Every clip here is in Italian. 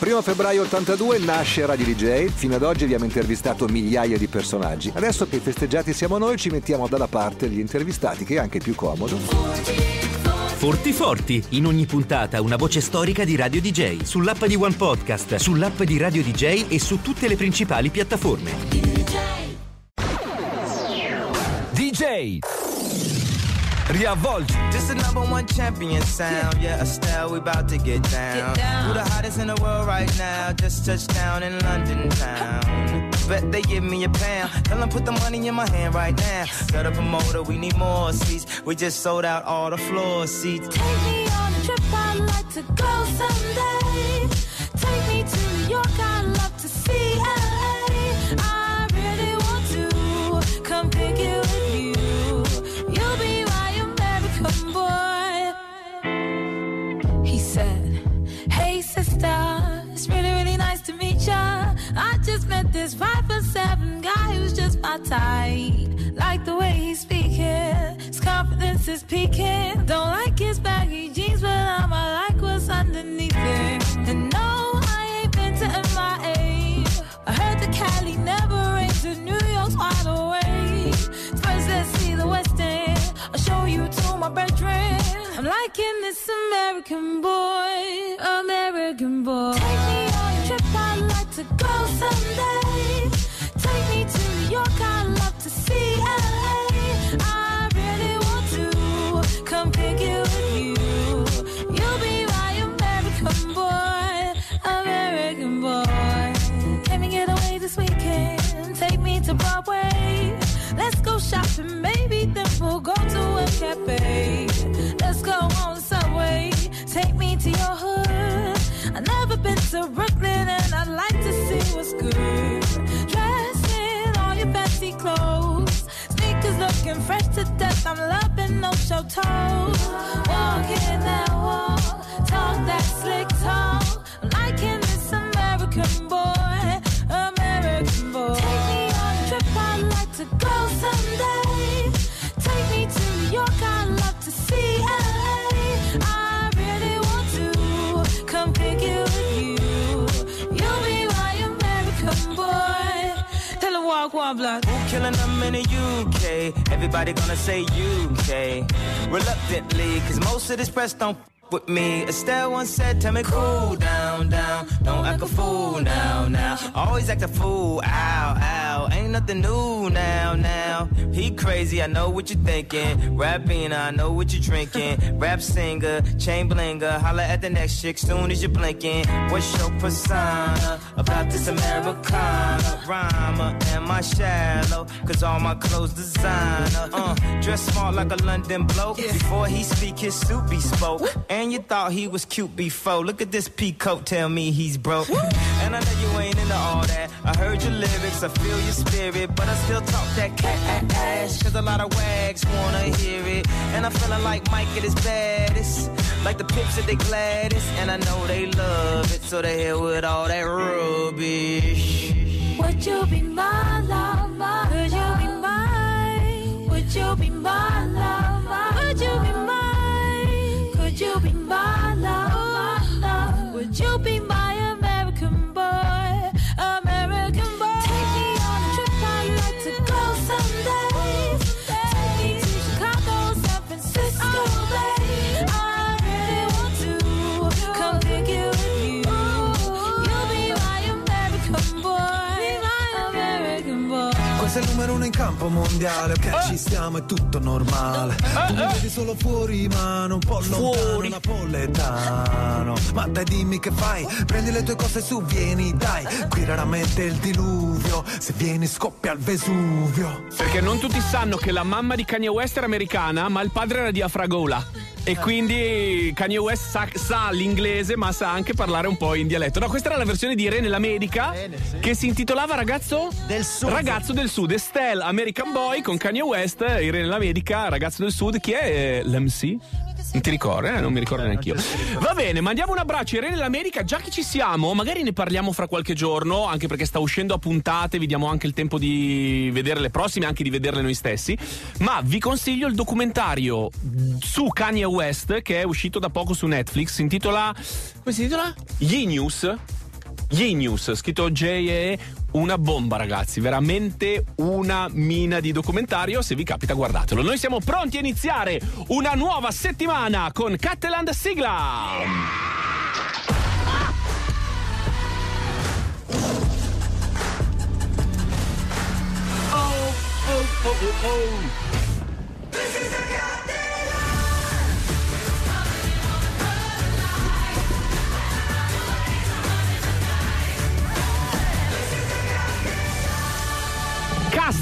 Primo febbraio 82 nasce Radio DJ, fino ad oggi abbiamo intervistato migliaia di personaggi. Adesso che festeggiati siamo noi ci mettiamo dalla parte gli intervistati, che è anche più comodo. Forti Forti, in ogni puntata una voce storica di Radio DJ, sull'app di One Podcast, sull'app di Radio DJ e su tutte le principali piattaforme. DJ Riavvolgi This the number one champion sound. Yeah, Estelle, we about to get down. Who the hottest in the world right now? Just touched down in London town. Bet they give me a pound. Tell them put the money in my hand right now. Set up a motor, we need more seats. We just sold out all the floor seats. Take me on a trip, I'd like to go someday. Take me to New York, I'd love to see It's really, really nice to meet ya. I just met this five foot seven guy who's just my type. Like the way he's speaking, his confidence is peaking. Don't like his baggy jeans, but I'ma like what's underneath it. And no, I ain't been to MIA. I heard the Cali never rains and New York's wide awake. First, let's see the West End. I'll show you to my bedroom. I'm liking this American boy, American boy. Take me on a trip, I'd like to go someday. Take me to New York, I'd to Brooklyn and I'd like to see what's good. Dress in all your fancy clothes. Sneakers looking fresh to death. I'm loving no show toes. Walking that walk, talk that slick block. Who killing them in the UK? Everybody gonna say UK. Reluctantly, cause most of this press don't with me. Estelle once said, tell me cool down, down. Don't act a fool now, now. Always act a fool, ow, ow. Ain't nothing new now, now. He crazy, I know what you're thinking. Rapping, I know what you're drinking. Rap singer, chain blinger. Holla at the next chick soon as you're blinking. What's your persona about this Americana? Rhymer, am I shallow? Cause all my clothes designer. Uh, dress smart like a London bloke. Before he speak, his suit be spoke. And you thought he was cute before. Look at this peacoat, tell me he's broke. And I know you ain't into all that. I heard your lyrics, I feel your spirit. But I still talk that cat ass. Cause a lot of wags wanna hear it. And I'm feeling like Mike at his baddest. Like the pips at they gladdest. And I know they love it. So they hit with all that rubbish. Would you be my lover? Would you be mine? Would you be my lover? Campo mondiale, ok ci stiamo, è tutto normale. Tu mi vedi solo fuori, ma non un po' lontano, napoletano. Ma dai dimmi che fai, prendi le tue cose su, vieni dai. Qui raramente il diluvio, se vieni scoppia il Vesuvio. Perché non tutti sanno che la mamma di Kanye West era americana, ma il padre era di Afragola. E quindi Kanye West sa, sa l'inglese, ma sa anche parlare un po' in dialetto. No, questa era la versione di Irene l'America che si intitolava Ragazzo Del Sud. Ragazzo del Sud. Estelle American Boy con Kanye West, Irene l'America, Ragazzo del Sud. Chi è eh, l'MC? Non ti ricordi? Eh? Non mi ricordo neanche io. Va bene, mandiamo un abbraccio Irene l'America. Già che ci siamo, magari ne parliamo fra qualche giorno, anche perché sta uscendo a puntate, vi diamo anche il tempo di vedere le prossime, anche di vederle noi stessi. Ma vi consiglio il documentario su Kanye West che è uscito da poco su Netflix. Si intitola. Come si intitola? Genius. Genius, scritto J.E. Una bomba, ragazzi, veramente una mina di documentario. Se vi capita, guardatelo. Noi siamo pronti a iniziare una nuova settimana con Catteland Sigla. Oh, oh, oh, oh, oh.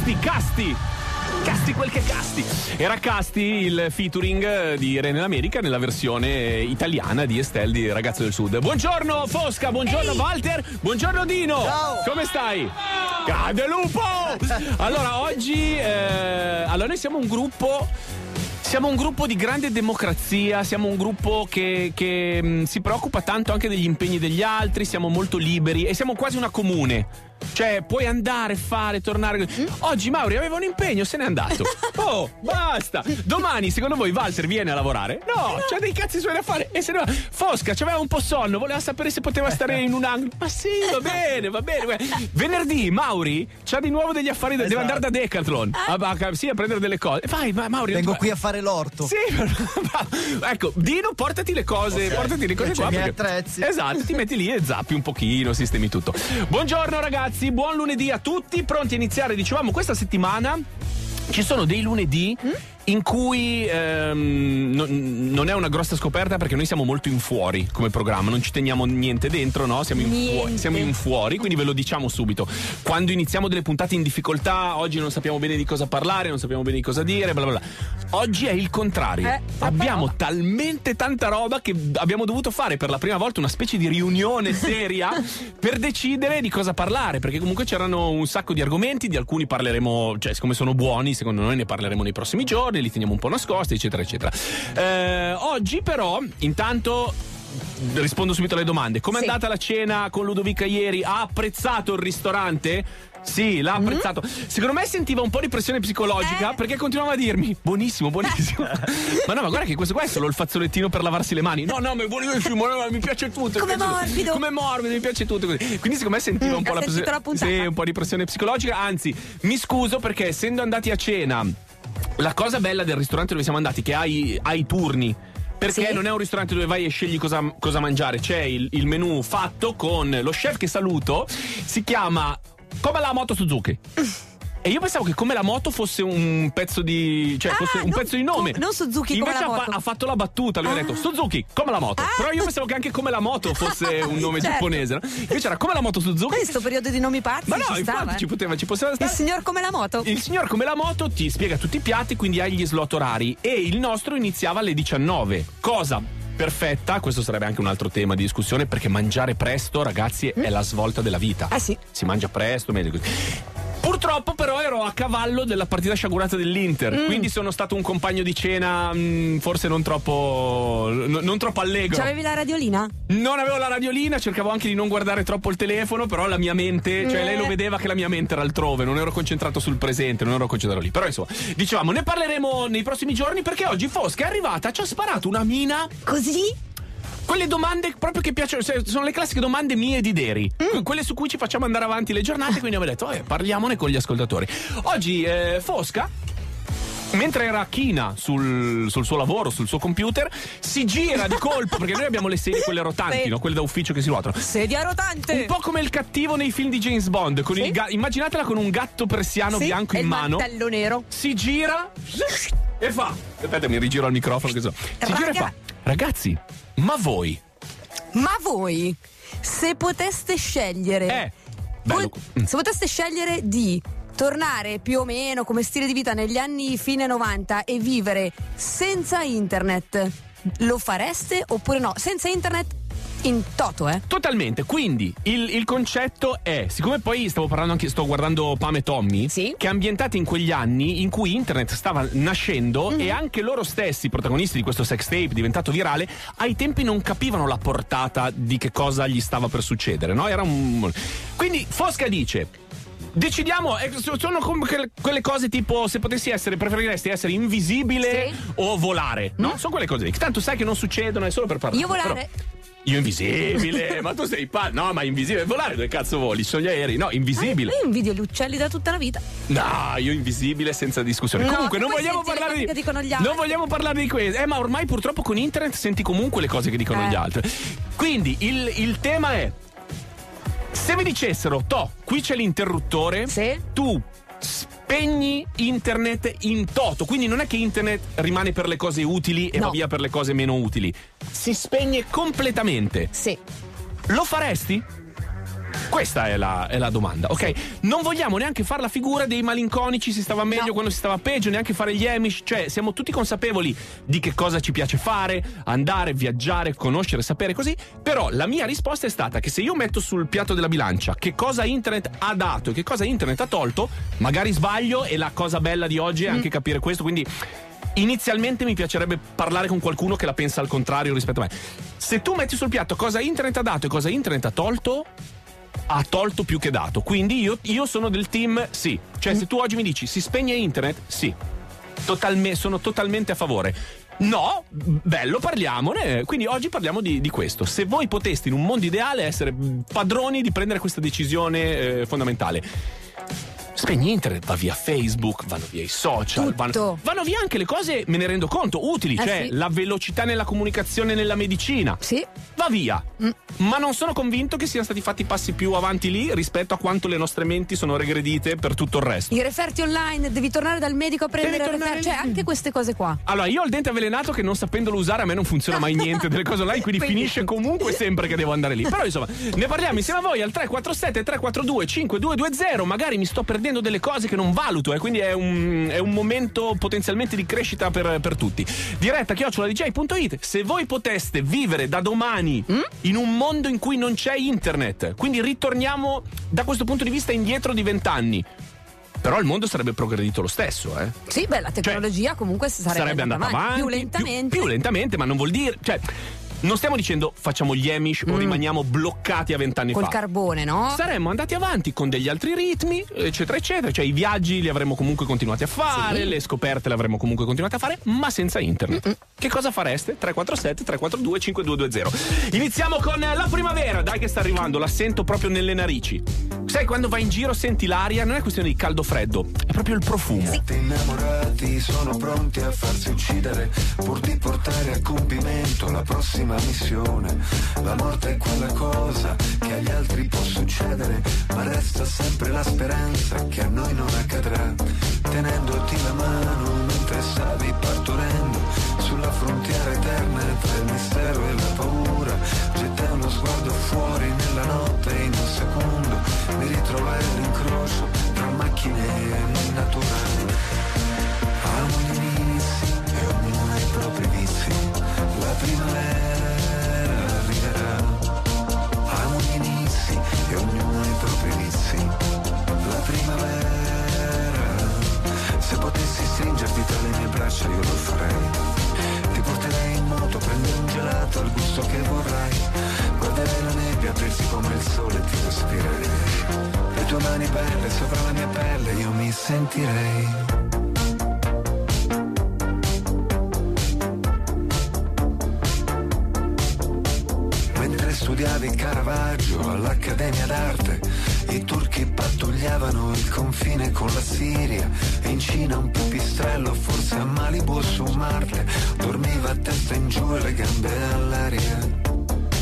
Casti, casti! Casti quel che casti. Era Casti il featuring eh, di Re nell'America nella versione italiana di Estelle di Ragazzo del Sud. Buongiorno Fosca, buongiorno Walter, buongiorno Dino. Come stai? Grande lupo! Allora, oggi eh, allora noi siamo un gruppo siamo un gruppo di grande democrazia, siamo un gruppo che, che, mh, si preoccupa tanto anche degli impegni degli altri, siamo molto liberi e siamo quasi una comune. Cioè, puoi andare, fare, tornare. Oggi Mauri aveva un impegno, se n'è andato. Oh, basta. Domani, secondo voi, Walter viene a lavorare? No, c'ha dei cazzi suoi da fare e se ne va. Fosca, c'aveva un po' sonno, voleva sapere se poteva stare in un angolo. Ma sì, va bene, va bene. Venerdì, Mauri c'ha di nuovo degli affari, da- deve andare da Decathlon. A, a- sì, a prendere delle cose. Vai, ma Mauri. Vengo qui a fare l'orto. Sì, ma- ecco, Dino, portati le cose, portati le cose C'ho qua. perché- attrezzi. Esatto, ti metti lì e zappi un pochino, sistemi tutto. Buongiorno ragazzi, buon lunedì a tutti, pronti a iniziare, dicevamo, questa settimana ci sono dei lunedì in cui ehm, no- non è una grossa scoperta perché noi siamo molto in fuori come programma, non ci teniamo niente dentro, no? Siamo in, fuori, siamo in fuori, quindi ve lo diciamo subito. Quando iniziamo delle puntate in difficoltà, oggi non sappiamo bene di cosa parlare, non sappiamo bene di cosa dire, bla bla bla. Oggi è il contrario. Eh, abbiamo roba. talmente tanta roba che abbiamo dovuto fare per la prima volta una specie di riunione seria per decidere di cosa parlare, perché comunque c'erano un sacco di argomenti, di alcuni parleremo, cioè siccome sono buoni, secondo noi ne parleremo nei prossimi giorni, li teniamo un po' nascosti, eccetera, eccetera. Eh, oggi però, intanto rispondo subito alle domande. Com'è Sì. andata la cena con Ludovica ieri? Ha apprezzato il ristorante? Sì, l'ha apprezzato. Secondo me sentiva un po' di pressione psicologica Eh. perché continuava a dirmi buonissimo, buonissimo. ma no, ma guarda che questo qua è solo il fazzolettino per lavarsi le mani. No, no, ma è buonissimo, no, mi piace tutto. Come piace tutto. morbido. Come morbido, mi piace tutto. così. Quindi secondo me sentiva un Mm, po' ha la puntata. Sì, un po' di pressione psicologica. Anzi, mi scuso perché essendo andati a cena, la cosa bella del ristorante dove siamo andati è che hai, hai turni. Perché Sì. non è un ristorante dove vai e scegli cosa, cosa mangiare, c'è il, il menù fatto con lo chef che saluto, si chiama Come la moto Suzuki. E io pensavo che come la moto fosse un pezzo di. cioè Ah, fosse un non- pezzo di nome. non Suzuki Invece ha, ha fatto la battuta, lui ha Ah. detto Suzuki come la moto. Ah. Però io pensavo che anche come la moto fosse un nome Certo. giapponese. no? Invece era come la moto Suzuki. Questo periodo di nomi pazzi Ma no, ci infatti stava, eh. ci poteva, ci poteva Il stare. signor come la moto. Il signor come la moto ti spiega tutti i piatti, quindi hai gli slot orari. E il nostro iniziava alle 19. Cosa perfetta, questo sarebbe anche un altro tema di discussione, perché mangiare presto, ragazzi, è la svolta della vita. Eh sì. Si mangia presto, meglio così. Purtroppo però ero a cavallo della partita sciagurata dell'Inter, Mm. quindi sono stato un compagno di cena mh, forse non troppo n- non troppo allegro. C'avevi la radiolina? Non avevo la radiolina, cercavo anche di non guardare troppo il telefono, però la mia mente, cioè Eh. lei lo vedeva che la mia mente era altrove, non ero concentrato sul presente, non ero concentrato lì. Però insomma, dicevamo, ne parleremo nei prossimi giorni perché oggi Fosca è arrivata, ci ha sparato una mina, Così? Quelle domande proprio che piacciono, sono le classiche domande mie di Deri, Mm. quelle su cui ci facciamo andare avanti le giornate, quindi abbiamo detto, eh, parliamone con gli ascoltatori. Oggi eh, Fosca Mentre era china sul, sul suo lavoro, sul suo computer, si gira di colpo perché noi abbiamo le sedie quelle rotanti, Sì. no? quelle da ufficio che si ruotano. Sedia rotante. Un po' come il cattivo nei film di James Bond. Con Sì. il ga- immaginatela con un gatto persiano Sì, bianco in mano. mantello nero. Si gira e fa. Aspetta, mi rigiro al microfono. Che so. Si gira e Raga- fa. Ragazzi, ma voi? Ma voi, se poteste scegliere, Eh, bello. Mm. se poteste scegliere di tornare più o meno come stile di vita negli anni fine 90 e vivere senza internet, lo fareste oppure no? Senza internet in toto, eh? Totalmente, quindi il, il concetto è, siccome poi stavo parlando anche, sto guardando Pam e Tommy, Sì. che è ambientata in quegli anni in cui internet stava nascendo Mhm. e anche loro stessi, i protagonisti di questo sex tape diventato virale, ai tempi non capivano la portata di che cosa gli stava per succedere, no? Era un... Quindi Fosca dice... Decidiamo, eh, so- sono come quelle- cose tipo se potessi essere, preferiresti essere invisibile Sì. o volare, no? Sono quelle cose lì, che tanto sai che non succedono, è solo per parlare. Io volare. Però- Io invisibile, ma tu sei pa... No, ma invisibile, volare dove cazzo voli? Sono gli aerei, no, invisibile. Io invidio gli uccelli da tutta la vita. No, io invisibile senza discussione. No, comunque non vogliamo parlare di dicono gli altri. Non vogliamo parlare di questo. Eh, ma ormai purtroppo con internet senti comunque le cose che dicono Eh. gli altri. Quindi il, il tema è se vi dicessero, "To, qui c'è l'interruttore". Sì. Tu spegni internet in toto, quindi non è che internet rimane per le cose utili e No. va via per le cose meno utili. Si spegne completamente. Sì. Lo faresti? Questa è la, è la domanda, ok? Non vogliamo neanche fare la figura dei malinconici, si stava meglio No. quando si stava peggio, neanche fare gli Amish, cioè siamo tutti consapevoli di che cosa ci piace fare, andare, viaggiare, conoscere, sapere così, però la mia risposta è stata che se io metto sul piatto della bilancia che cosa internet ha dato e che cosa internet ha tolto, magari sbaglio e la cosa bella di oggi è anche capire questo, quindi Inizialmente mi piacerebbe parlare con qualcuno che la pensa al contrario rispetto a me. Se tu metti sul piatto cosa internet ha dato e cosa internet ha tolto, ha tolto più che dato. Quindi io, io sono del team sì. Cioè, se tu oggi mi dici si spegne internet, sì. Totalme- sono totalmente a favore. No, bello, parliamone. Quindi oggi parliamo di, di questo. Se voi poteste in un mondo ideale essere padroni di prendere questa decisione eh, fondamentale. Spegni internet, va via Facebook, vanno via i social, vanno, vanno via anche le cose, me ne rendo conto, utili, Eh cioè sì. la velocità nella comunicazione nella medicina. Sì. Va via. Mm. Ma non sono convinto che siano stati fatti passi più avanti lì rispetto a quanto le nostre menti sono regredite per tutto il resto. I referti online, devi tornare dal medico a prendere il referto. Cioè, anche queste cose qua. Allora, io ho il dente avvelenato che non sapendolo usare a me non funziona mai niente delle cose online, quindi, Quindi- finisce comunque sempre che devo andare lì. Però insomma, ne parliamo insieme a voi al 347 342 5220. Magari mi sto perdendo delle cose che non valuto, e quindi è un, è un momento potenzialmente di crescita per, per tutti. Diretta chioccioladj.it. Se voi poteste vivere da domani in un mondo in cui non c'è internet, quindi ritorniamo da questo punto di vista indietro di vent'anni. Però il mondo sarebbe progredito lo stesso, eh? Sì, beh, la tecnologia comunque sarebbe, Cioè, sarebbe andata avanti, più più- lentamente. Più, lentamente, ma non vuol dire. Cioè, non stiamo dicendo facciamo gli Amish o rimaniamo bloccati a vent'anni Mm. Col fa. carbone, no? Saremmo andati avanti con degli altri ritmi, eccetera, eccetera. Cioè, i viaggi li avremmo comunque continuati a fare, Sì. le scoperte le avremmo comunque continuate a fare, ma senza internet. Che cosa fareste? 347 342 5220. Iniziamo con la primavera, dai che sta arrivando, la sento proprio nelle narici. Sai, quando vai in giro senti l'aria, non è questione di caldo-freddo, è proprio il profumo. Innamorati sono pronti a farsi uccidere pur di portare a compimento la prossima missione. La morte è quella cosa che agli altri può succedere, ma resta sempre la speranza che a noi non accadrà. Tenendoti la mano mentre stavi partorendo sulla frontiera eterna tra il mistero e la paura. Gettai uno sguardo fuori nella notte e in un secondo mi ritrovai all'incrocio tra macchine e naturali. E ognuno ha i propri vizi. La primavera. Se potessi stringerti tra le mie braccia io lo farei. Ti porterei in moto, prendere un gelato al gusto che vorrai. Guarderei la nebbia aprirsi come il sole e ti respirerei. Le tue mani belle sopra la mia pelle io mi sentirei. all'Accademia d'Arte, i turchi pattugliavano il confine con la Siria e in Cina un pipistrello, forse a Malibu su Marte, dormiva a testa in giù e le gambe all'aria.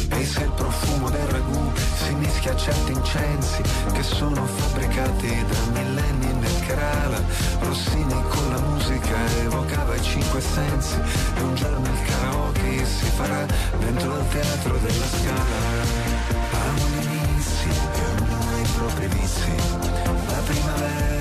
E se il profumo del ragù si mischia a certi incensi che sono fabbricati da millenni nel Kerala, Rossini con la musica evocava i cinque sensi e un giorno il karaoke si farà dentro al teatro della scala. Ha i propri vizi, la primavera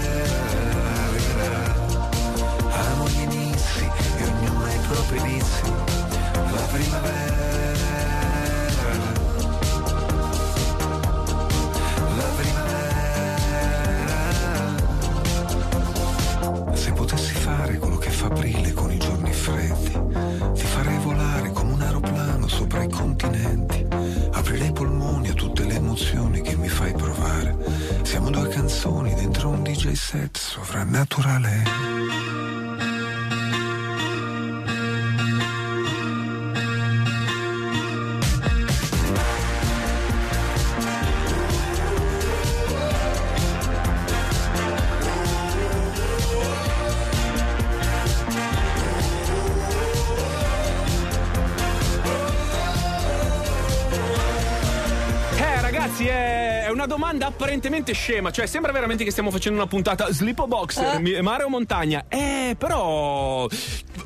domanda apparentemente scema, cioè sembra veramente che stiamo facendo una puntata Slippo Boxer, mi- mare o montagna. Eh, però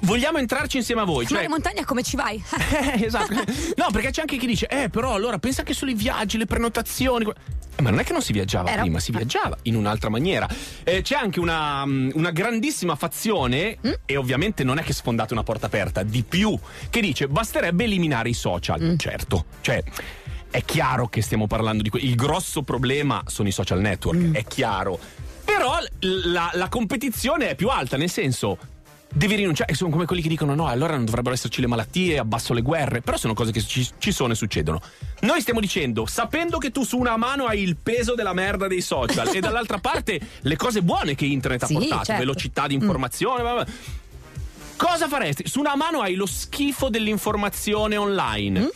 vogliamo entrarci insieme a voi, Mare cioè montagna come ci vai? Eh, esatto. No, perché c'è anche chi dice "Eh, però allora pensa che solo i viaggi, le prenotazioni Eh, ma non è che non si viaggiava Era- prima, si viaggiava in un'altra maniera. Eh, c'è anche una, mm, una grandissima fazione, Mm? e ovviamente non è che sfondate una porta aperta, di più, che dice basterebbe eliminare i social. Mm. Certo, cioè. È chiaro che stiamo parlando di que- Il grosso problema sono i social network, Mm. è chiaro. Però la, la competizione è più alta, nel senso. Devi rinunciare, sono come quelli che dicono no, allora non dovrebbero esserci le malattie, abbasso le guerre, però sono cose che ci, ci sono e succedono. Noi stiamo dicendo, sapendo che tu su una mano hai il peso della merda dei social e dall'altra parte le cose buone che internet Sì, ha portato, certo. velocità di informazione, bla bla bla. cosa faresti? Su una mano hai lo schifo dell'informazione online. Mm?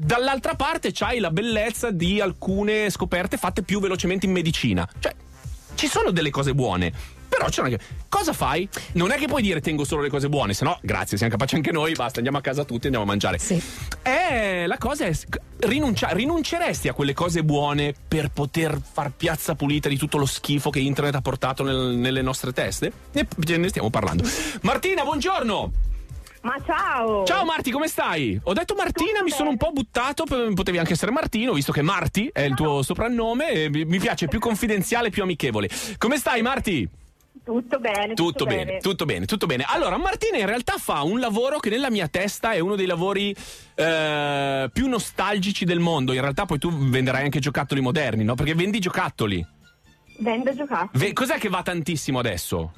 Dall'altra parte c'hai la bellezza di alcune scoperte fatte più velocemente in medicina. Cioè, ci sono delle cose buone. Però c'è una... Cosa fai? Non è che puoi dire tengo solo le cose buone, se no, grazie, siamo capaci anche noi, basta, andiamo a casa tutti e andiamo a mangiare. Sì. Eh, la cosa è rinuncia- rinunceresti a quelle cose buone per poter far piazza pulita di tutto lo schifo che internet ha portato nel- nelle nostre teste? E ne stiamo parlando. Martina, buongiorno! Ma ciao! Ciao Marti, come stai? Ho detto Martina, Tutto mi sono un bene. po' buttato, potevi anche essere Martino, visto che Marti è il tuo soprannome, e mi piace più confidenziale, più amichevole. Come stai Marti? Tutto bene, Tutto bene, tutto bene, tutto bene. Allora, Martina in realtà fa un lavoro che nella mia testa è uno dei lavori eh, più nostalgici del mondo. In realtà poi tu venderai anche giocattoli moderni, no? Perché vendi giocattoli. Vendo giocattoli. Ve- cos'è che va tantissimo adesso?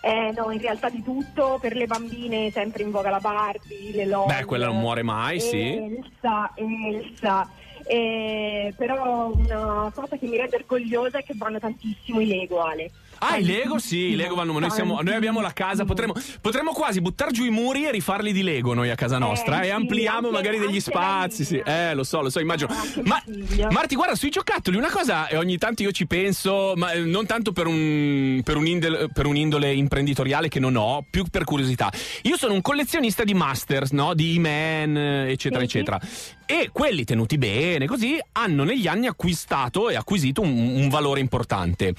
Eh no, in realtà di tutto, per le bambine sempre in voga la Barbie, le LOL. Beh, quella non muore mai, sì. Elsa, Elsa. Eh, però una cosa che mi rende orgogliosa è che vanno tantissimo i Lego, Ale. Ah, i Lego sì, i Lego vanno. Noi, siamo- noi abbiamo la casa, potremmo, potremmo quasi buttar giù i muri e rifarli di Lego noi a casa nostra. Eh, e sì, ampliamo anche- magari degli spazi. Sì. Eh, lo so, lo so, immagino. Anche Ma. Marti, guarda, sui giocattoli una cosa, e ogni tanto io ci penso, ma eh, non tanto per un, per un indel- per un'indole imprenditoriale che non ho, più per curiosità. Io sono un collezionista di Masters, no? Di E-Man, eh, eccetera, sì. eccetera. E quelli tenuti bene, così, hanno negli anni acquistato e acquisito un, un valore importante.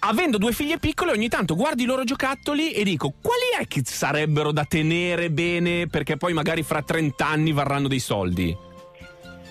Avendo due figlie piccole, ogni tanto guardi i loro giocattoli e dico: quali è che sarebbero da tenere bene perché poi magari fra 30 anni varranno dei soldi?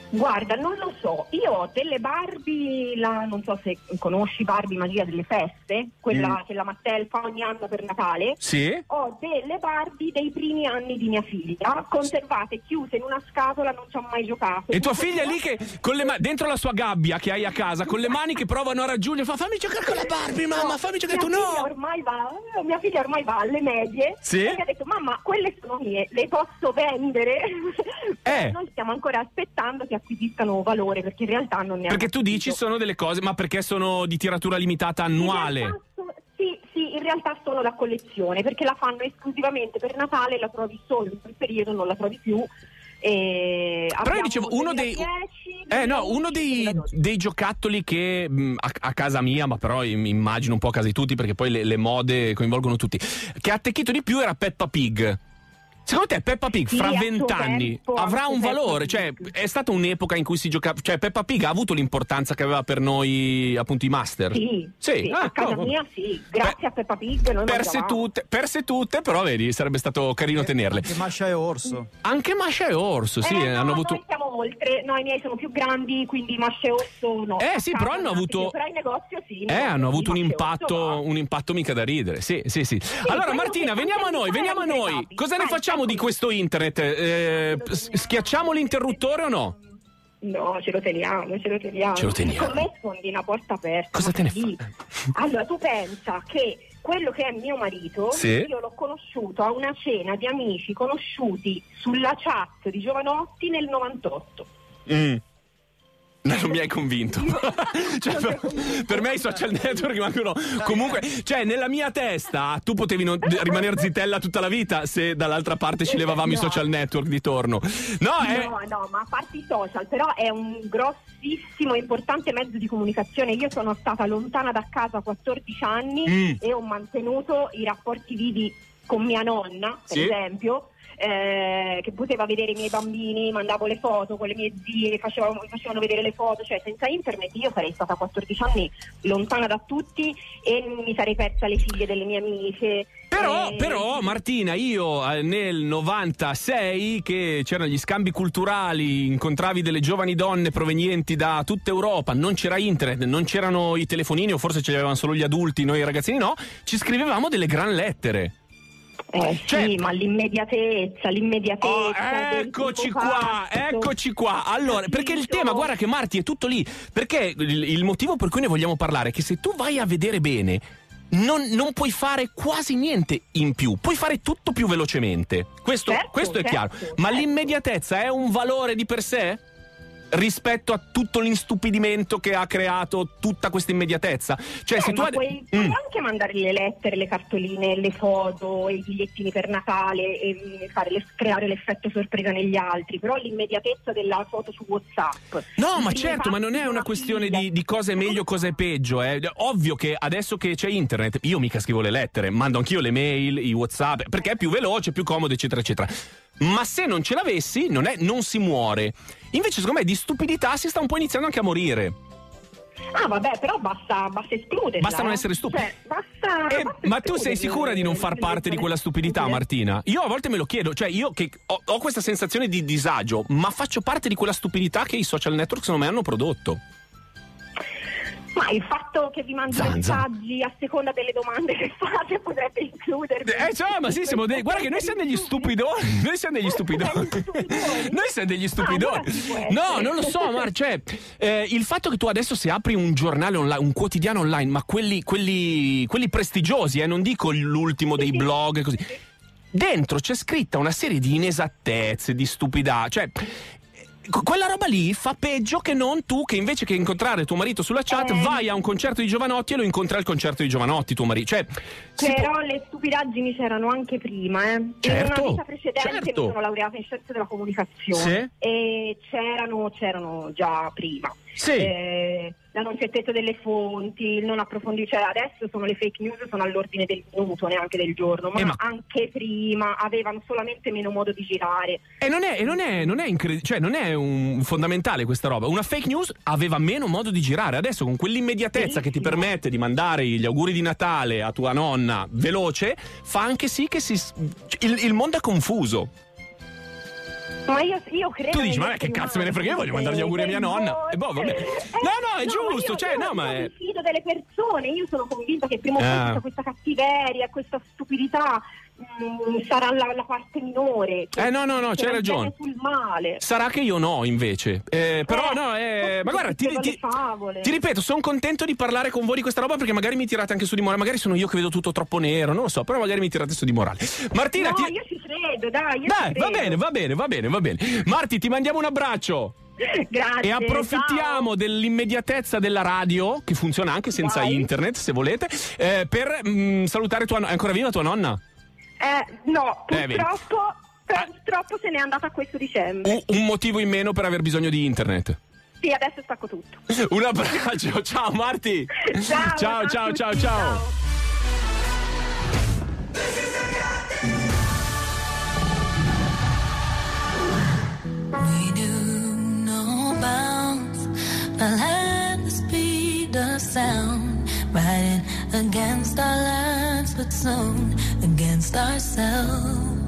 Guarda, non lo so, io ho delle Barbie, la, non so se conosci Barbie Magia delle Feste, quella Mm. che la Mattel fa ogni anno per Natale. Sì? Ho delle Barbie dei primi anni di mia figlia, conservate, chiuse in una scatola, non ci ho mai giocato. E tua figlia è lì che con le ma- dentro la sua gabbia che hai a casa, con le mani che provano a raggiungere, fa fammi giocare con la Barbie, mamma, fammi giocare tu no! ormai va, mia figlia ormai va alle medie Sì? e ha detto mamma quelle sono mie, le posso vendere? Eh. Noi stiamo ancora aspettando che acquisiscano valore perché in realtà non ne hanno Perché tu dici sono delle cose, ma perché sono di tiratura limitata annuale? Sì, sì, in realtà sono da collezione perché la fanno esclusivamente per Natale, la trovi solo in quel periodo, non la trovi più. E Però io dicevo, uno dei. 2010, Eh no, uno dei, 2012. dei giocattoli che mh, a, a casa mia, ma però im- immagino un po' a casa di tutti, perché poi le, le mode coinvolgono tutti, che ha attecchito di più era Peppa Pig. Secondo te Peppa Pig Sì, fra vent'anni avrà un valore? Cioè, è stata un'epoca in cui si giocava. Cioè, Peppa Pig ha avuto l'importanza che aveva per noi, appunto, i master? Sì, Sì, sì, ah, a casa no, mia sì, grazie Beh, a Peppa Pig noi Perse tutte, perse tutte, però vedi, sarebbe stato carino tenerle. Anche Masha e Orso. Anche Masha e Orso, sì, Eh, no, hanno avuto. Oltre, no, i miei sono più grandi, quindi Masce Orso no. Eh, sì, però hanno no, avuto- Però in negozio sì. in Eh, hanno sì, avuto un impatto, va. un impatto mica da ridere. Sì, sì, sì. allora, quello Martina, veniamo a noi, veniamo a noi. Cosa ne facciamo di questo internet? Eh, schiacciamo l'interruttore o no? No, ce lo teniamo, ce lo teniamo. Ce lo teniamo. Con me sfondi una porta aperta. Cosa te ne sì. fa? Allora, tu pensa che quello che è mio marito, Sì. io l'ho conosciuto a una cena di amici conosciuti sulla chat di Giovanotti nel 98. Mm. No, non mi hai convinto. Cioè, per, per me i social network rimangono comunque. Cioè, nella mia testa tu potevi non- rimanere zitella tutta la vita se dall'altra parte ci levavamo i social network di torno. No, è. No, no, ma a parte i social, però è un grossissimo importante mezzo di comunicazione. Io sono stata lontana da casa 14 anni Mm. e ho mantenuto i rapporti vivi con mia nonna, per Sì. esempio, eh, che poteva vedere i miei bambini, mandavo le foto con le mie zie, mi facevano, mi facevano vedere le foto, cioè senza internet io sarei stata a 14 anni lontana da tutti e mi sarei persa le figlie delle mie amiche. Però, Eh, però, Martina, io eh, nel 96 che c'erano gli scambi culturali, incontravi delle giovani donne provenienti da tutta Europa, non c'era internet, non c'erano i telefonini o forse ce li avevano solo gli adulti, noi ragazzini no, ci scrivevamo delle gran lettere. Eh Cioè- sì, ma l'immediatezza, l'immediatezza. Oh, eccoci qua, fatto. eccoci qua. Allora, perché il tema, guarda che Marti è tutto lì. Perché il, il motivo per cui ne vogliamo parlare è che se tu vai a vedere bene, non, non puoi fare quasi niente in più, puoi fare tutto più velocemente. Questo, Certo, questo è certo, chiaro. Ma certo. l'immediatezza è un valore di per sé? Rispetto a tutto l'instupidimento che ha creato tutta questa immediatezza. Cioè, Eh, se tu ma hai- puoi, puoi Mm. anche mandare le lettere, le cartoline, le foto, i bigliettini per Natale e mm, fare le- creare l'effetto sorpresa negli altri, però l'immediatezza della foto su WhatsApp. No, ma certo, ma non è una questione di, di cosa è meglio, cosa è peggio. Eh. Ovvio che adesso che c'è internet, io mica scrivo le lettere, mando anch'io le mail, i WhatsApp, perché è più veloce, più comodo, eccetera, eccetera. Ma se non ce l'avessi, non, è- non si muore. Invece, secondo me, di stupidità si sta un po' iniziando anche a morire. Ah, vabbè, però basta, basta escluderla. Basta non eh. essere stupidi. Cioè, basta, Eh, basta ma tu sei sicura di non far parte di quella stupidità. Martina? Io a volte me lo chiedo, cioè io che ho, ho questa sensazione di disagio, ma faccio parte di quella stupidità che i social network secondo me hanno prodotto. Ma il fatto che vi mandi messaggi a seconda delle domande che fate potrebbe includervi. Eh, cioè, ma sì, siamo dei. Guarda che noi siamo degli stupidoni. Noi siamo degli stupidoni. Noi siamo degli stupidoni. Ah. No, non lo so, Mar. Cioè, eh, il fatto che tu adesso se apri un giornale online, un quotidiano online, ma quelli, quelli, quelli prestigiosi, eh, non dico l'ultimo dei blog e così. Dentro c'è scritta una serie di inesattezze, di stupidà. Cioè. Que- Quella roba lì fa peggio che non tu che invece che incontrare tuo marito sulla chat Eh. vai a un concerto di Giovanotti e lo incontri al concerto di Giovanotti tuo marito. Cioè, si può- Però le stupidaggini c'erano anche prima, eh. Certo, In una vita precedente certo. mi sono laureata in scienze della comunicazione Sì. e c'erano, c'erano già prima. Sì. Eh, la non certezza delle fonti, il non approfondire, cioè adesso sono le fake news, sono all'ordine del minuto, neanche del giorno, ma, Eh, ma- anche prima avevano solamente meno modo di girare. E non è, e non è, non è incredi- cioè non è un fondamentale questa roba. Una fake news aveva meno modo di girare. Adesso con quell'immediatezza che ti permette di mandare gli auguri di Natale a tua nonna veloce, fa anche sì che si, il, il mondo è confuso. Ma io, io credo. Tu dici, ma che cazzo me ne frega, io voglio mandare gli auguri a mia nonna. E boh, vabbè. Eh, No, no, è ma giusto, io- cioè, io- no, ma è- delle persone, io sono convinta che prima o poi Ah. questa cattiveria, questa stupidità mm, sarà la, la parte minore. che- Eh, no, no, no, c'hai ragione. Sarà che io no, invece. Eh, però, Eh, no, eh, ma guarda, ti, ti- ti ripeto, sono contento di parlare con voi di questa roba perché magari mi tirate anche su di morale. Magari sono io che vedo tutto troppo nero, non lo so, però magari mi tirate su di morale. Martina, No, ti... io ci credo, dai, io Dai, va credo. bene, va bene, va bene, va bene. Marti, ti mandiamo un abbraccio. Grazie. E approfittiamo dell'immediatezza della radio, che funziona anche senza Vai. internet, se volete, eh, per mm, salutare tua nonna. È ancora viva tua nonna? Ciao. Eh, no, Eh, purtroppo, Ah. purtroppo se n'è andata questo dicembre. Un, un motivo in meno per aver bisogno di internet. Sì, adesso stacco tutto. Un abbraccio, ciao Marti. Ciao, ciao, ciao, tutti, ciao, ciao. We knew no bounds, at the speed of sound, riding against our lives, but soon against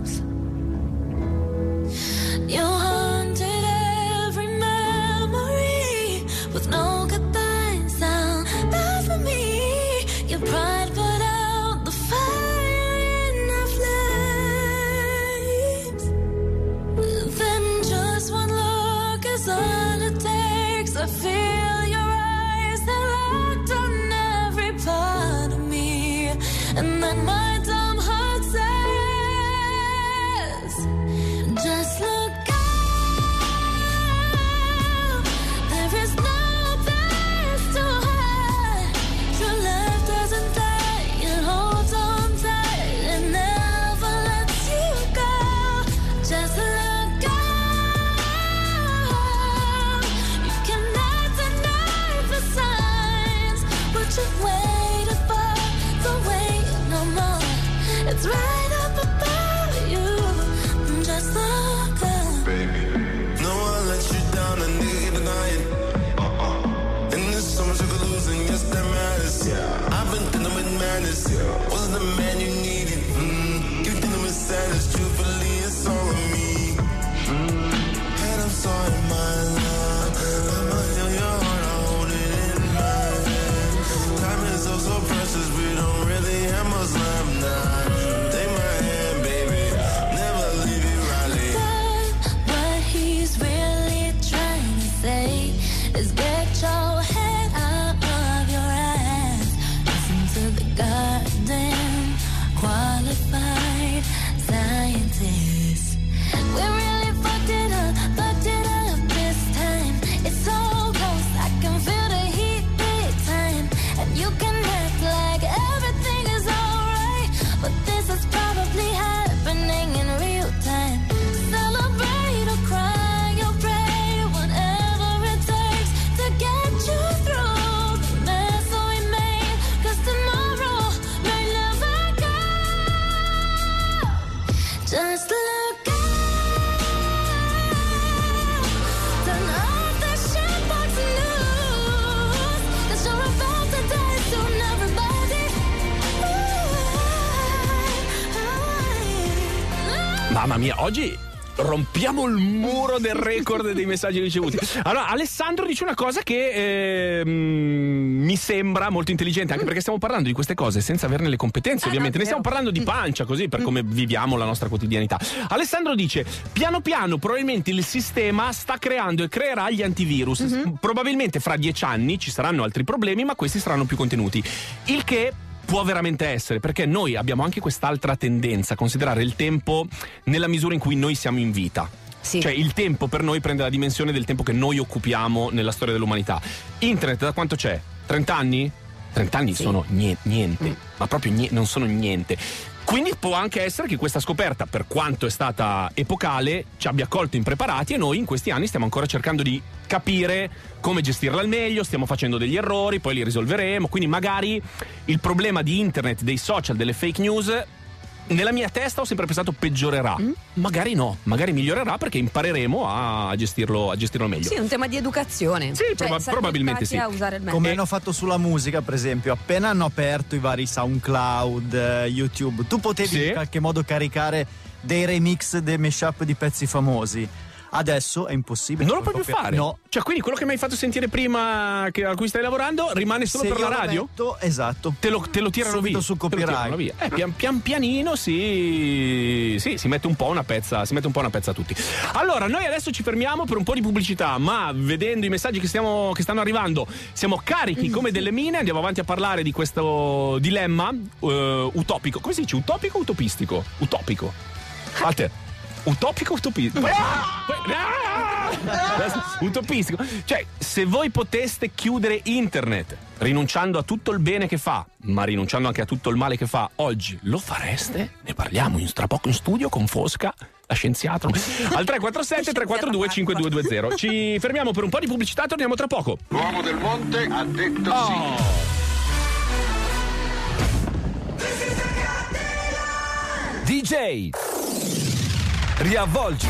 del record dei messaggi ricevuti. Allora, Alessandro dice una cosa che ehm, mi sembra molto intelligente, anche perché stiamo parlando di queste cose senza averne le competenze, Ah, ovviamente. no, ne stiamo parlando di pancia, così per come viviamo la nostra quotidianità. Alessandro dice: piano piano, probabilmente il sistema sta creando e creerà gli antivirus. Probabilmente fra dieci anni ci saranno altri problemi, ma questi saranno più contenuti. Il che può veramente essere, perché noi abbiamo anche quest'altra tendenza a considerare il tempo nella misura in cui noi siamo in vita. Sì. Cioè il tempo per noi prende la dimensione del tempo che noi occupiamo nella storia dell'umanità. Internet da quanto c'è? 30 anni? 30 anni sono nie- niente, ma proprio nie- non sono niente. Quindi può anche essere che questa scoperta, per quanto è stata epocale, ci abbia colto impreparati e noi in questi anni stiamo ancora cercando di capire come gestirla al meglio, stiamo facendo degli errori, poi li risolveremo, quindi magari il problema di internet, dei social, delle fake news nella mia testa ho sempre pensato peggiorerà. Magari no, magari migliorerà perché impareremo a gestirlo, a gestirlo meglio. Sì, è un tema di educazione. Sì, proba- saremo probabilmente sì. A usare il mezzo. Come hanno fatto sulla musica, per esempio, appena hanno aperto i vari SoundCloud, eh, YouTube, tu potevi Sì. in qualche modo caricare dei remix, dei mashup di pezzi famosi. Adesso è impossibile. Non lo puoi più fare? No. Cioè, quindi quello che mi hai fatto sentire prima che- a cui stai lavorando rimane solo Se per la radio? metto, esatto. Te lo, te lo tirano Subito via. su Te lo tirano copyright. via. Eh, pian, pian pianino si, sì, si mette un po' una pezza, si mette un po' una pezza a tutti. Allora, noi adesso ci fermiamo per un po' di pubblicità, ma vedendo i messaggi che, stiamo, che stanno arrivando, siamo carichi come delle mine. Andiamo avanti a parlare di questo dilemma eh, utopico. Come si dice? Utopico o utopistico? Utopico. Alter. Utopico o utopistico? Poi- poi- ah! Utopistico. Cioè, se voi poteste chiudere internet rinunciando a tutto il bene che fa, ma rinunciando anche a tutto il male che fa, oggi lo fareste? Ne parliamo in, tra poco in studio con Fosca, la scienziata. Al 347 342 5220. Ci fermiamo per un po' di pubblicità, torniamo tra poco. L'uomo del monte ha detto sì. DJ Riavvolgi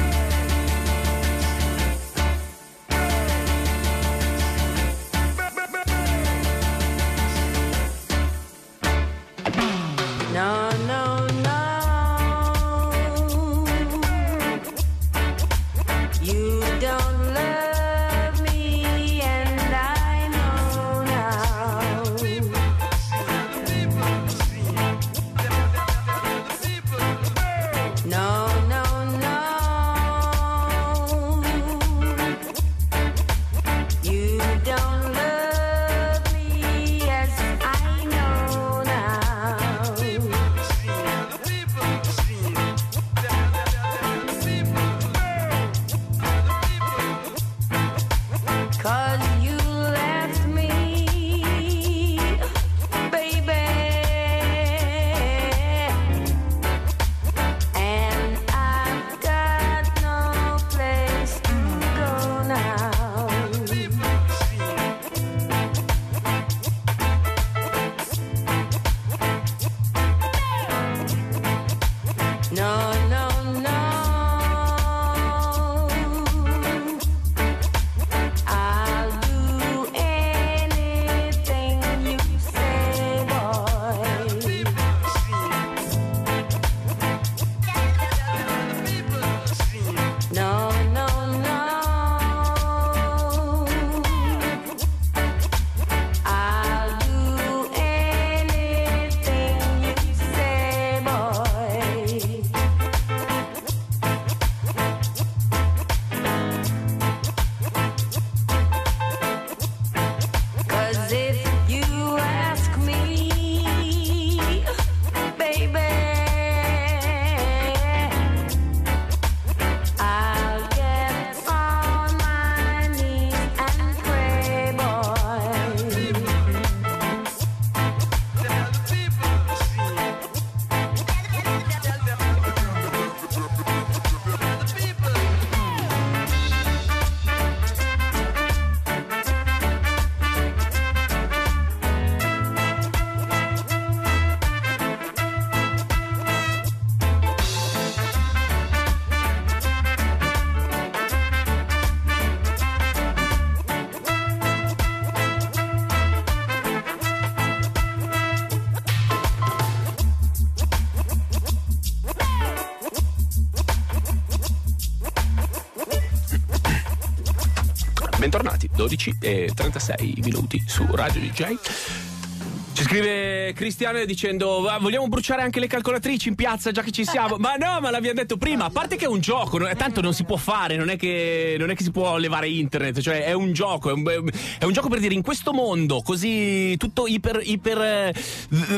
12 e 36 minuti su Radio DJ. Ci scrive Cristiano dicendo "Va, vogliamo bruciare anche le calcolatrici in piazza già che ci siamo. Ma no, ma l'abbiamo detto prima, a parte che è un gioco, no- tanto non si può fare, non è che, non è che si può levare internet, cioè è un gioco, è un, è un gioco per dire in questo mondo così tutto iper, iper eh,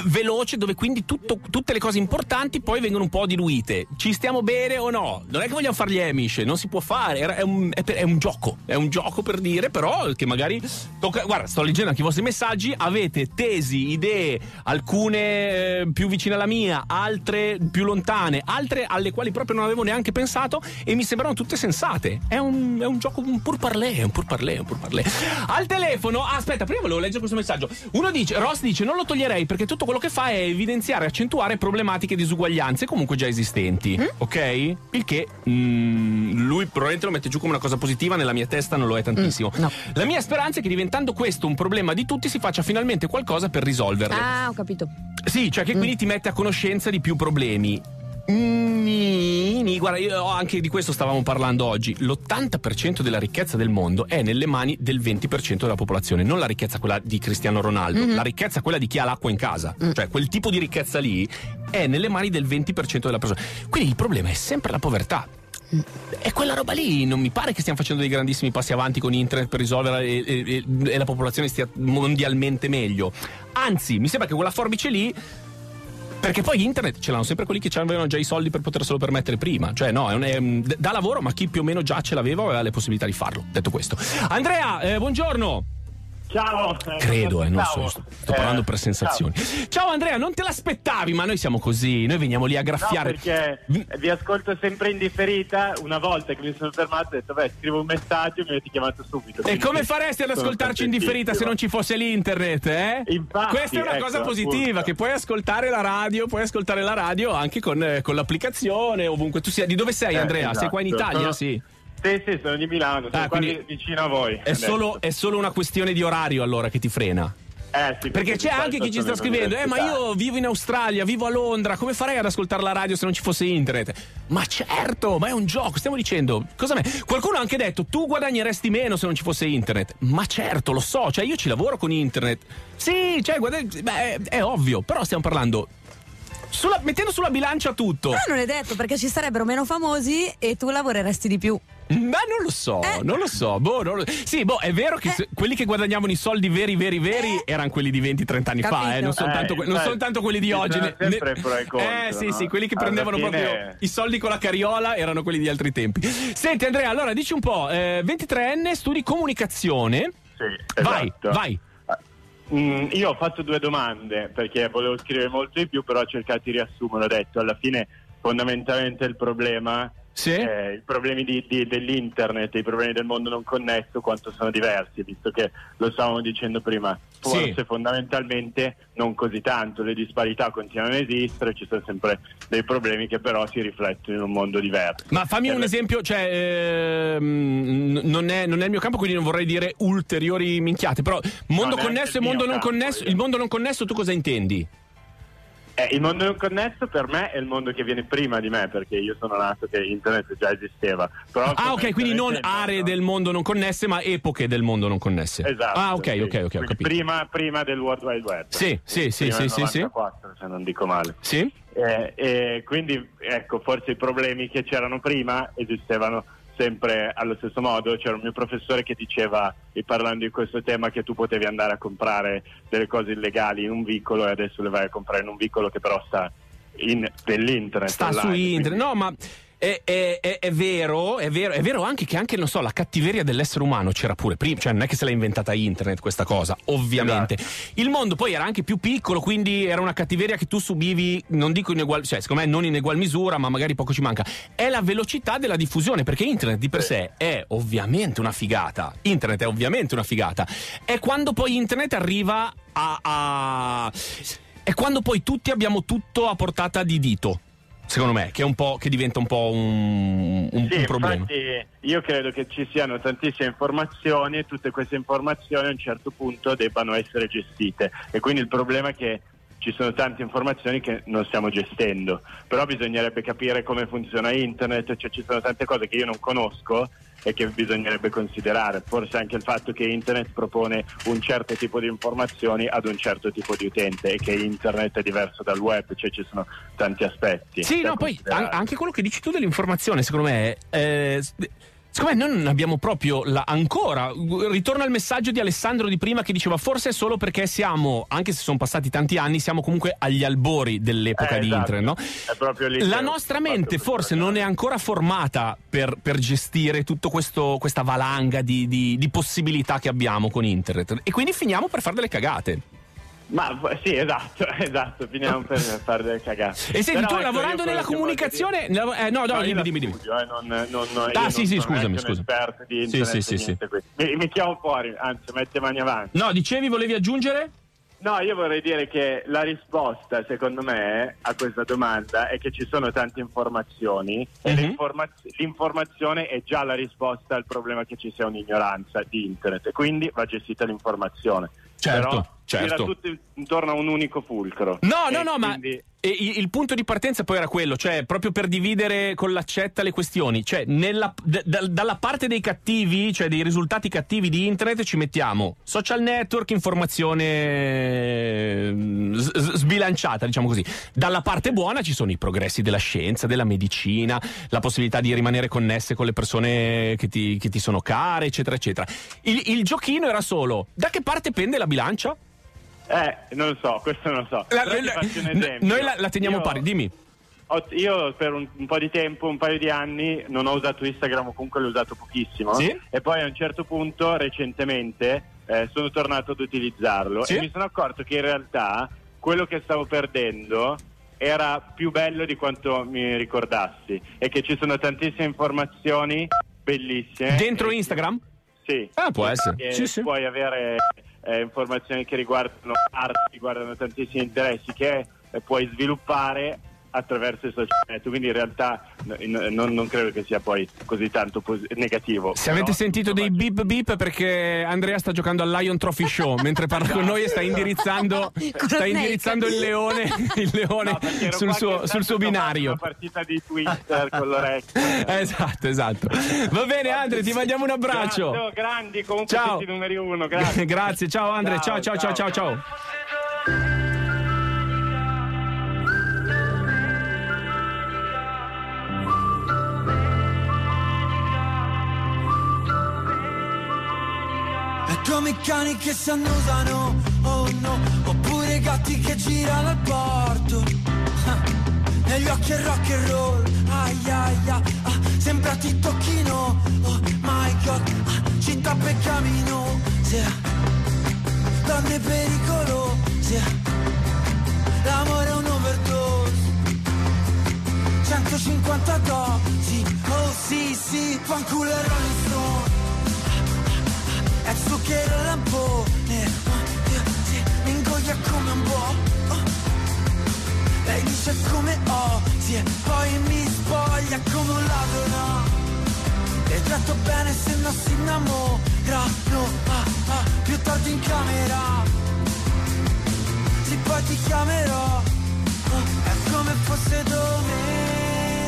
veloce dove quindi tutto- tutte le cose importanti poi vengono un po' diluite. Ci stiamo bene o no? Non è che vogliamo fare gli Amish, non si può fare, è un, è per- è un gioco, è un gioco per dire però che magari tocca, guarda, sto leggendo anche i vostri messaggi, avete tesi, idee, alcune eh, più vicine alla mia, altre più lontane, altre alle quali proprio non avevo neanche pensato e mi sembrano tutte sensate. È un, è un gioco, un pur parlé, un pur parlé, un pur parlé. Al telefono, ah, aspetta, prima volevo leggere questo messaggio. Uno dice, Ross dice, non lo toglierei perché tutto quello che fa è evidenziare accentuare problematiche e disuguaglianze comunque già esistenti. Ok? Il che mm, lui probabilmente lo mette giù come una cosa positiva, nella mia testa non lo è tantissimo. La mia speranza è che diventando questo un problema di tutti si faccia finalmente qualcosa per risolverli. Ah, ho capito. Sì, cioè che quindi ti mette a conoscenza di più problemi. Ni- Guarda, io anche di questo stavamo parlando oggi. L'80% della ricchezza del mondo è nelle mani del 20% della popolazione, non la ricchezza quella di Cristiano Ronaldo, la ricchezza quella di chi ha l'acqua in casa. Cioè, quel tipo di ricchezza lì è nelle mani del 20% della persona. Quindi il problema è sempre la povertà. E quella roba lì non mi pare che stiamo facendo dei grandissimi passi avanti con internet per risolverla e, e- e- la popolazione stia mondialmente meglio. Anzi, mi sembra che quella forbice lì. Perché poi internet ce l'hanno sempre quelli che avevano già i soldi per poterselo permettere prima. Cioè, no, è un- è un- d- da lavoro, ma chi più o meno già ce l'aveva aveva le possibilità di farlo. Detto questo, Andrea, eh, buongiorno. Ciao. Credo, eh, non Ciao. so, sto, sto parlando per sensazioni. Ciao Andrea, non te l'aspettavi, ma noi siamo così, noi veniamo lì a No, graffiare. perché vi ascolto sempre in differita. Una volta che mi sono fermato ho detto, beh, scrivo un messaggio e mi avete chiamato subito. E come faresti ad ascoltarci in differita se non ci fosse l'internet, eh? Infatti, Questa è una ecco, cosa positiva, appunto. che puoi ascoltare la radio, puoi ascoltare la radio anche con, eh, con l'applicazione, ovunque tu sia. Di dove sei Eh, Andrea? Sei qua in esatto. Italia? Sono- Sì. Sì, sì, sono di Milano, sono Ah, quasi quindi vicino a voi. È solo, è solo una questione di orario allora che ti frena. Eh, sì, Perché c'è di anche chi ci sta sono scrivendo: Eh, ma io vivo in Australia, vivo a Londra, come farei ad ascoltare la radio se non ci fosse internet? Ma certo, ma è un gioco, stiamo dicendo. Cosa me? Qualcuno ha anche detto: tu guadagneresti meno se non ci fosse internet. Ma certo, lo so, cioè io ci lavoro con internet. Sì, cioè, guadagn- beh, è, è ovvio, però stiamo parlando. Sulla- mettendo sulla bilancia tutto. Però non è detto perché ci sarebbero meno famosi e tu lavoreresti di più. Ma non lo so, non lo so. Boh, non lo- Sì, boh, è vero che se- quelli che guadagnavano i soldi veri, veri, veri erano quelli di 20-30 anni fa, Capito. eh, non sono Eh, tanto, non sono tanto quelli di oggi. ne- contro, eh, sì, no? sì, quelli che Alla prendevano fine- proprio i soldi con la carriola erano quelli di altri tempi. Senti, Andrea, allora dici un po': eh, 23enne, studi comunicazione. Sì, Vai, esatto. vai. Mm, io ho fatto due domande perché volevo scrivere molto di più, però ho cercato di riassumere. Ho detto alla fine, fondamentalmente, il problema. Eh, I problemi di- di- dell'internet, i problemi del mondo non connesso, quanto sono diversi, visto che lo stavamo dicendo prima. Forse Sì. fondamentalmente non così tanto, le disparità continuano ad esistere, ci sono sempre dei problemi che però si riflettono in un mondo diverso. Ma fammi E un esempio, cioè, ehm, non, è, non è il mio campo, quindi non vorrei dire ulteriori minchiate. Però, mondo connesso e mondo non campo, connesso, il mondo non connesso, tu cosa intendi? Eh, il mondo non connesso per me è il mondo che viene prima di me, perché io sono nato che internet già esisteva. Però Ah, ok, quindi non aree del mondo non connesse, ma epoche del mondo non connesse. Esatto. Ah, ok, sì. ok, ok, ho capito. Prima, prima del World Wide Web. Sì, sì, sì, sì, del sì, sì. 94, se non dico male. Sì. Eh, e quindi, ecco, forse i problemi che c'erano prima esistevano sempre allo stesso modo. C'era un mio professore che diceva, e parlando di questo tema, che tu potevi andare a comprare delle cose illegali in un vicolo e adesso le vai a comprare in un vicolo che però sta in dell'internet. Sta su online, internet. No, ma è, è- è- è vero, è vero, è vero anche che anche, non so, la cattiveria dell'essere umano c'era pure prima, cioè non è che se l'ha inventata internet questa cosa, ovviamente. Esatto. Il mondo poi era anche più piccolo, quindi era una cattiveria che tu subivi, non dico in egual, cioè secondo me non in egual misura, ma magari poco ci manca. È la velocità della diffusione, perché internet di per sé è ovviamente una figata. Internet è ovviamente una figata. È quando poi internet arriva a... a... è quando poi tutti abbiamo tutto a portata di dito. Secondo me, che, è un po', che diventa un po' un, un- Sì, un problema. infatti io credo che ci siano tantissime informazioni e tutte queste informazioni a un certo punto debbano essere gestite e quindi il problema è che ci sono tante informazioni che non stiamo gestendo, però bisognerebbe capire come funziona internet, cioè ci sono tante cose che io non conosco e che bisognerebbe considerare. Forse anche il fatto che internet propone un certo tipo di informazioni ad un certo tipo di utente e che internet è diverso dal web, cioè ci sono tanti aspetti. Sì, no, poi anche quello che dici tu dell'informazione, secondo me, eh, s- secondo me noi non abbiamo proprio la, ancora. Ritorno al messaggio di Alessandro di prima che diceva forse è solo perché siamo, anche se sono passati tanti anni, siamo comunque agli albori dell'epoca Eh, di esatto. internet, no? È proprio lì La nostra mente forse non è ancora formata per, per gestire tutta questa valanga di, di- di possibilità che abbiamo con internet e quindi finiamo per fare delle cagate. Ma sì, esatto, esatto, finiamo per fare delle cagate. E senti, Però, tu ecco, lavorando nella comunicazione. dire- eh, no, no, io dimmi, dimmi, dimmi. studio, eh, non, non, Ah, sì, sì, sono scusami, neanche un scusa. esperto di Sì, internet sì, e sì, quindi Mi, mi chiamo fuori, anzi, mette mani avanti. No, dicevi, volevi aggiungere? No, io vorrei dire che la risposta, secondo me, a questa domanda è che ci sono tante informazioni e Mhm. l'informaz- l'informazione è già la risposta al problema che ci sia un'ignoranza di internet e quindi va gestita l'informazione. Certo, Però certo. tutto intorno a un unico fulcro. No, no, no, ma quindi- e il, punto di partenza poi era quello, cioè proprio per dividere con l'accetta le questioni, cioè nella- d- d- dalla parte dei cattivi, cioè dei risultati cattivi di internet ci mettiamo social network, informazione s- sbilanciata, diciamo così. Dalla parte buona ci sono i progressi della scienza, della medicina, la possibilità di rimanere connesse con le persone che ti, che ti sono care, eccetera, eccetera. Il, il giochino era solo, da che parte pende la bilancia? Eh, non lo so, questo non lo so. La- la- noi la, la teniamo Io- pari, dimmi. Io per un, un po' di tempo, un paio di anni, non ho usato Instagram o comunque l'ho usato pochissimo. Sì. E poi a un certo punto, recentemente, eh, sono tornato ad utilizzarlo Sì. e mi sono accorto che in realtà quello che stavo perdendo era più bello di quanto mi ricordassi e che ci sono tantissime informazioni bellissime. Dentro Instagram? Sì. Ah, può essere. Sì, sì. Puoi avere eh, informazioni che riguardano arte, riguardano tantissimi interessi che eh, puoi sviluppare attraverso i social network. Quindi in realtà non, non credo che sia poi così tanto pos- negativo. Se avete sentito dei beep beep perché Andrea sta giocando al Lion Trophy Show mentre parla con noi e sta indirizzando, sta indirizzando il leone, il leone No, sul, suo, sul suo binario. Una partita di Twitter con l'orecchio. Esatto, esatto. Va bene, Andre, ti mandiamo un abbraccio. Grazie, grandi, comunque Ciao. numeri uno, grazie. Grazie, ciao Andre, ciao ciao ciao ciao ciao. È come cani che si annusano, oh no, oppure gatti che girano al porto. Ah, Negli occhi è rock and roll, ai ai ah, sembra ti tocchino, oh my god, ah, città peccamino, sì, donne pericolose, l'amore è un overdose. 150 dosi, oh sì sì, fanculo e Rolling Stone è zucchero e lampone oh, io, sì, mi ingoglia come un po' oh. Lei dice come ho sì, e poi mi spoglia come un ladro. No E tratto bene se no si innamorano ah, ah, Più tardi in camera. Sì poi ti chiamerò oh, È come fosse domenica.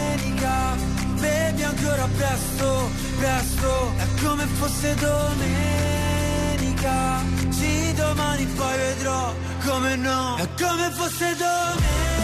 Bevi ancora presto, presto È come fosse domenica Sì, domani poi vedrò come no. È come fosse Domenica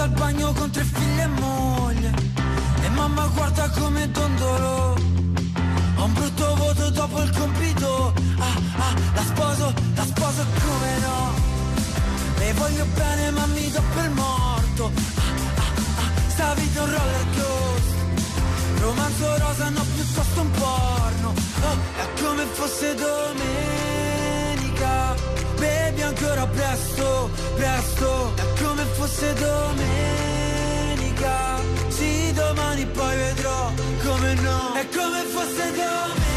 dal bagno con tre figlie e moglie. E mamma guarda come dondolo. Ho un brutto voto dopo il compito. Ah ah, la sposo, la sposo come no. Le voglio bene ma mi do per morto. Ah ah ah, sta vita un roller coaster. Romanzo rosa no piuttosto un porno. Oh, è come fosse domenica ancora presto, presto. È come fosse domenica. Sì, domani poi vedrò come no. È come fosse domenica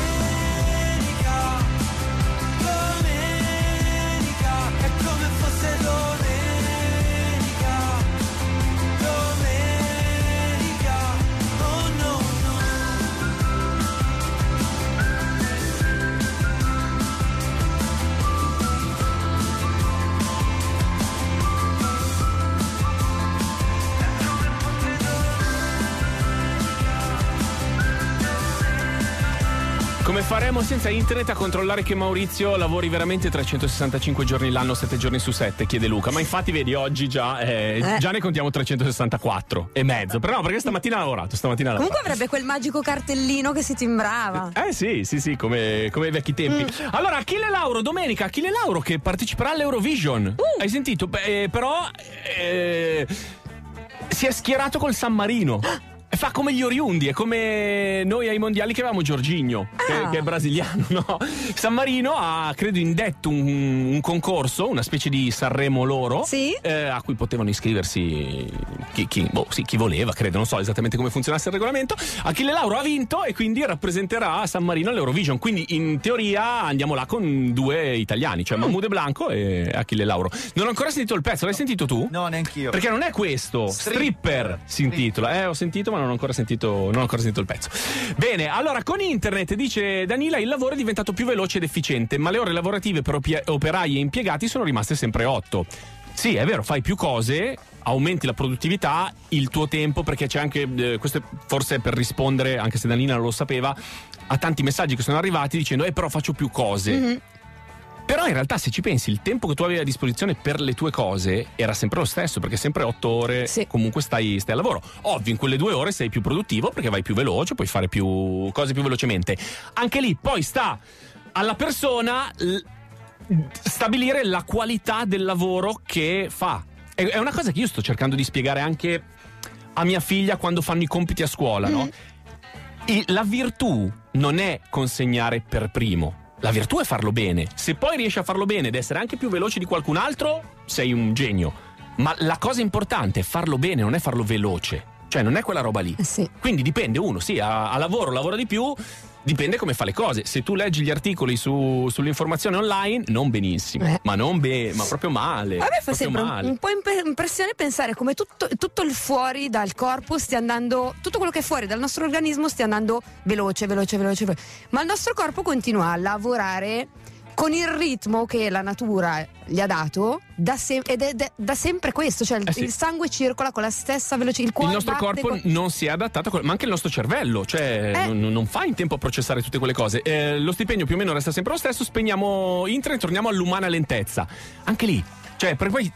faremo senza internet a controllare che Maurizio lavori veramente 365 giorni l'anno, 7 giorni su 7, chiede Luca. Ma infatti vedi, oggi già, eh, Eh. già ne contiamo 364 e mezzo. Però no, perché stamattina ha lavorato, stamattina ha Comunque lavorato. avrebbe quel magico cartellino che si timbrava. Eh sì, sì, sì, come, come ai vecchi tempi. Mm. Allora, Achille Lauro, domenica, Achille Lauro che parteciperà all'Eurovision. Uh. Hai sentito? Beh, eh, però eh, si è schierato col San Marino. E Fa come gli oriundi, è come noi ai mondiali che avevamo Giorginio, che, Ah. che è brasiliano, no? San Marino ha, credo, indetto un, un concorso, una specie di Sanremo loro, Sì. eh, a cui potevano iscriversi chi, chi- boh, sì, chi voleva, credo, non so esattamente come funzionasse il regolamento. Achille Lauro ha vinto e quindi rappresenterà San Marino all'Eurovision. Quindi in teoria andiamo là con due italiani, Mm. cioè Mahmoud Blanco e Achille Lauro. Non ho ancora sentito il pezzo, l'hai sentito tu? No, neanch'io. Perché non è questo, stripper, si intitola. Eh, ho sentito, ma non ho ancora sentito, non ho ancora sentito il pezzo. Bene, allora con internet, dice Danila, il lavoro è diventato più veloce ed efficiente, ma le ore lavorative per operai e impiegati sono rimaste sempre 8. Sì, è vero, fai più cose, aumenti la produttività, il tuo tempo, perché c'è anche, eh, questo è forse per rispondere, anche se Danila non lo sapeva, a tanti messaggi che sono arrivati dicendo, eh però faccio più cose. Però in realtà se ci pensi il tempo che tu avevi a disposizione per le tue cose era sempre lo stesso perché sempre otto ore comunque stai, stai al lavoro. Ovvio in quelle due ore sei più produttivo perché vai più veloce, puoi fare più cose più velocemente. Anche lì poi sta alla persona stabilire la qualità del lavoro che fa. È, una cosa che io sto cercando di spiegare anche a mia figlia quando fanno i compiti a scuola, no? E la virtù non è consegnare per primo. La virtù è farlo bene. Se poi riesci a farlo bene ed essere anche più veloce di qualcun altro, sei un genio. Ma la cosa importante è farlo bene, non è farlo veloce. Cioè, non è quella roba lì. Quindi dipende uno, sì, a, a lavoro lavora di più, dipende come fa le cose. Se tu leggi gli articoli su- sull'informazione online, non benissimo. Ma non bene, ma proprio male. A me fa sempre un, male. un po' imp- impressione pensare come tutto, tutto il fuori dal corpo stia andando, tutto quello che è fuori dal nostro organismo stia andando veloce, veloce, veloce, veloce. Ma il nostro corpo continua a lavorare con il ritmo che la natura gli ha dato da sem- ed è, è da sempre questo, cioè il, Eh sì. il sangue circola con la stessa velocità, il Il nostro corpo con- non si è adattato, ma anche il nostro cervello, cioè Eh. non, non fa in tempo a processare tutte quelle cose. Eh, lo stipendio più o meno resta sempre lo stesso, spegniamo internet, torniamo all'umana lentezza. Anche lì, cioè, perché poi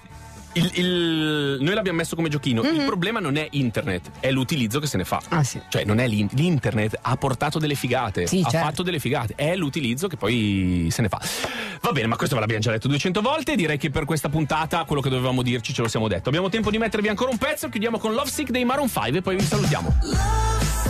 il- il- noi l'abbiamo messo come giochino. Il problema non è internet, è l'utilizzo che se ne fa. Cioè, non è l'in- l'internet ha portato delle figate, Sì, ha certo. fatto delle figate, è l'utilizzo che poi se ne fa. Va bene, ma questo ve l'abbiamo già detto 200 volte. Direi che per questa puntata quello che dovevamo dirci ce lo siamo detto. Abbiamo tempo di mettervi ancora un pezzo. Chiudiamo con Love Sick dei Maroon 5 e poi vi salutiamo. I've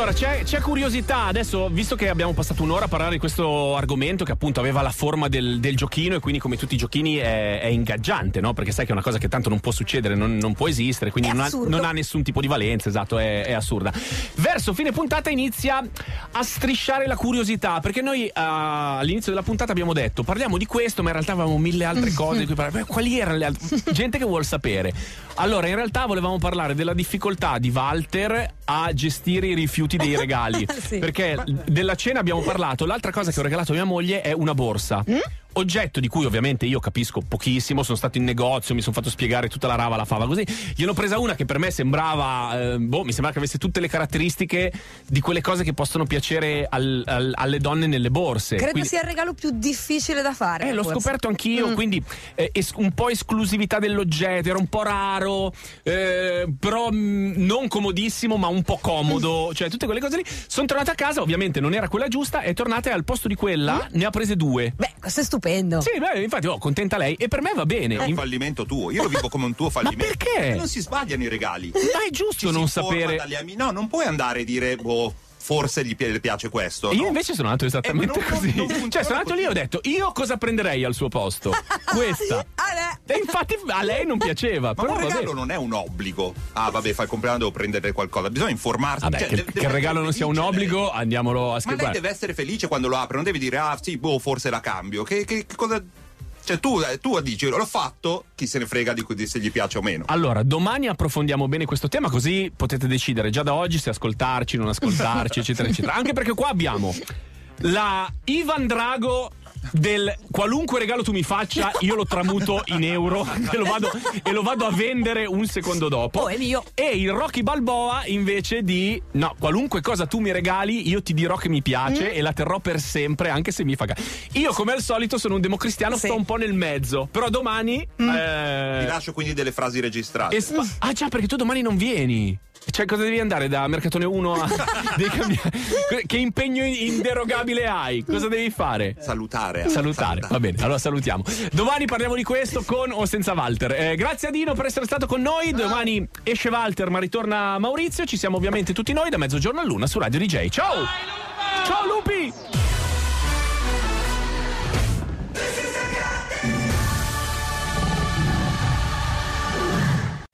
Allora, c'è, c'è curiosità adesso, visto che abbiamo passato un'ora a parlare di questo argomento che appunto aveva la forma del, del giochino e quindi come tutti i giochini è, è ingaggiante, no? Perché sai che è una cosa che tanto non può succedere, non, non può esistere, quindi non ha, non ha nessun tipo di valenza, esatto, è, è assurda. Verso fine puntata inizia a strisciare la curiosità, perché noi eh, all'inizio della puntata abbiamo detto parliamo di questo, ma in realtà avevamo mille altre cose di cui parlare. Beh, Quali erano le altre? Gente che vuol sapere. Allora, in realtà volevamo parlare della difficoltà di Walter a gestire i rifiuti dei regali. Sì. Perché della cena abbiamo parlato, l'altra cosa che ho regalato a mia moglie è una borsa. Oggetto di cui ovviamente io capisco pochissimo, sono stato in negozio, mi sono fatto spiegare tutta la rava, la fava così. Gliene ho presa una che per me sembrava, eh, boh, mi sembrava che avesse tutte le caratteristiche di quelle cose che possono piacere al- al- alle donne nelle borse. Credo Quindi- sia il regalo più difficile da fare. eh, l'ho forse. scoperto anch'io, Mm. quindi eh, es- un po' esclusività dell'oggetto, era un po' raro, eh, però mh, non comodissimo, ma un po' comodo, cioè tutte quelle cose lì. Sono tornata a casa, ovviamente non era quella giusta, è tornata e al posto di quella ne ha prese due. Beh, questo è stupendo. Sì, beh, infatti, oh, contenta lei e per me va bene. È un fallimento tuo, io lo vivo come un tuo fallimento. perché? Non si sbagliano i regali. Ma è giusto Ci non sapere. dagli ami- No, non puoi andare a dire, boh, forse gli piace questo. E io no. invece sono andato esattamente Eh, ma non- così. non cioè, sono andato lì e ho detto: Io cosa prenderei al suo posto? Questa. E infatti a lei non piaceva. Ma però un vabbè. regalo non è un obbligo. Ah, vabbè, fai il compleanno, devo prendere qualcosa. Bisogna informarsi. Vabbè, Cioè, che, deve- che il regalo non sia un felice lei. obbligo, andiamolo a Ma scrivere. lei deve essere felice quando lo apre, non deve dire, ah sì, boh, forse la cambio. Che, che- che cosa. Cioè, tu, eh, tu dici, l'ho fatto, chi se ne frega di, di se gli piace o meno. Allora, domani approfondiamo bene questo tema, così potete decidere già da oggi se ascoltarci, non ascoltarci, eccetera, eccetera. Anche perché qua abbiamo la Ivan Drago del qualunque regalo tu mi faccia, io lo tramuto in euro e lo vado, e lo vado a vendere un secondo dopo. Oh, è mio. E il Rocky Balboa invece di no, qualunque cosa tu mi regali, io ti dirò che mi piace e la terrò per sempre, anche se mi fa cagare. Io, come al solito, sono un democristiano, sto un po' nel mezzo. Però domani. Ti eh, lascio quindi delle frasi registrate. e spa- ah già, perché tu domani non vieni. Cioè, cosa devi andare da Mercatone 1 a. devi cambiare- Che impegno inderogabile hai? Cosa devi fare? Salutare. Salutare, va bene, allora salutiamo. Domani parliamo di questo con o senza Walter. Eh, grazie a Dino per essere stato con noi. Domani esce Walter, ma ritorna Maurizio. Ci siamo ovviamente tutti noi da mezzogiorno a luna su Radio DJ. Ciao! Ciao Lupi!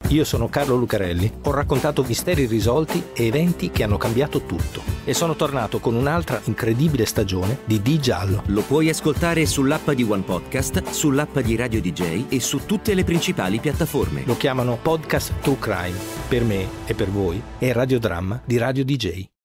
Io sono Carlo Lucarelli, ho raccontato misteri risolti e eventi che hanno cambiato tutto. E sono tornato con un'altra incredibile stagione di Di Giallo. Lo puoi ascoltare sull'app di One Podcast, sull'app di Radio DJ e su tutte le principali piattaforme. Lo chiamano Podcast True Crime. Per me e per voi è il radiodramma di Radio DJ.